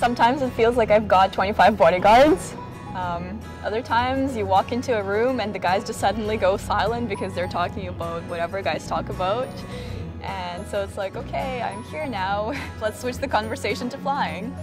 sometimes it feels like I've got 25 bodyguards. Um, other times you walk into a room and the guys just suddenly go silent because they're talking about whatever guys talk about. And so it's like, okay, I'm here now. Let's switch the conversation to flying.